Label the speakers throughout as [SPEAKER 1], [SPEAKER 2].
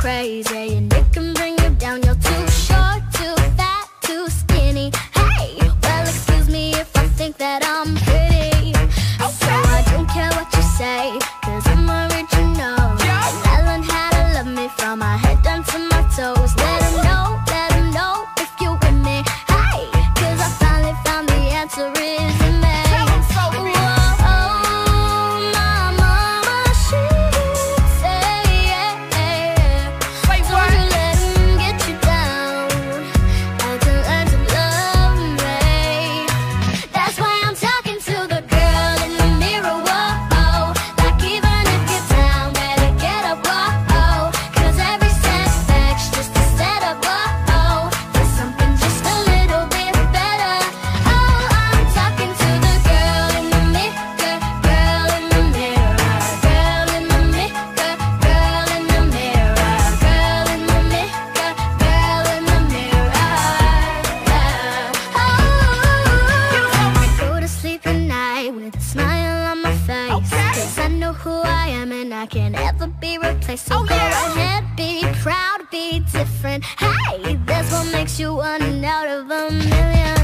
[SPEAKER 1] crazy
[SPEAKER 2] and
[SPEAKER 1] it can bring you down. You're too I can ever be replaced. So
[SPEAKER 2] oh,
[SPEAKER 1] go
[SPEAKER 2] yeah.
[SPEAKER 1] ahead, be proud, be different. Hey, that's what makes you one out of a million.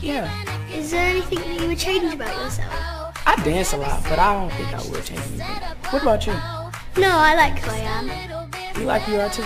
[SPEAKER 2] Yeah.
[SPEAKER 3] Is there anything that you would change about yourself?
[SPEAKER 4] I dance a lot, but I don't think I would change anything. What about you?
[SPEAKER 3] No, I like who I am.
[SPEAKER 4] You like who you are too?